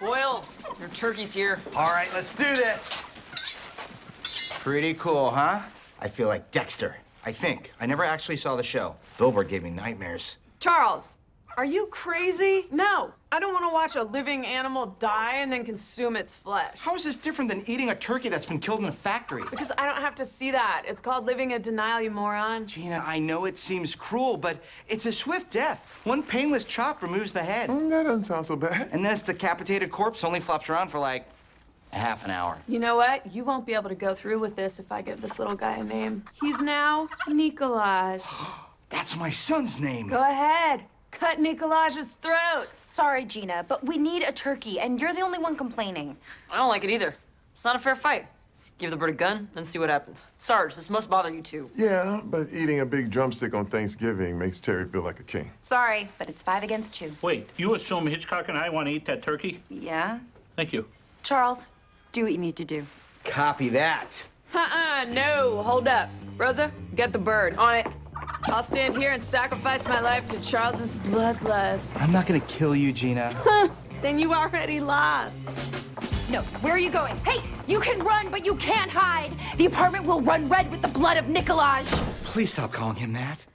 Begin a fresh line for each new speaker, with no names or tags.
Boyle, your turkey's here.
All right, let's do this. Pretty cool, huh? I feel like Dexter. I think. I never actually saw the show. Billboard gave me nightmares.
Charles, are you crazy? No, I don't want to watch a living animal die and then consume its flesh.
How is this different than eating a turkey that's been killed in a factory?
Because I don't have to see that. It's called living in denial, you moron.
Gina, I know it seems cruel, but it's a swift death. One painless chop removes the head.
Mm, That doesn't sound so bad.
And then its decapitated corpse only flops around for like a half an hour.
You know what? You won't be able to go through with this if I give this little guy a name. He's now Nikolaj.
That's my son's name.
Go ahead. Cut Nikolaj's throat.
Sorry, Gina, but we need a turkey, and you're the only one complaining.
I don't like it either. It's not a fair fight. Give the bird a gun, then see what happens. Sarge, this must bother you too.
Yeah, but eating a big drumstick on Thanksgiving makes Terry feel like a king.
Sorry, but it's five against two.
Wait, you assume Hitchcock and I want to eat that turkey?
Yeah?
Thank you.
Charles, do what you need to do.
Copy that.
Uh-uh, no, hold up. Rosa, get the bird.
On it.
I'll stand here and sacrifice my life to Charles's bloodlust.
I'm not gonna kill you, Gina.
Then you already lost.
No, where are you going? Hey, you can run, but you can't hide. The apartment will run red with the blood of Nikolaj.
Please stop calling him that.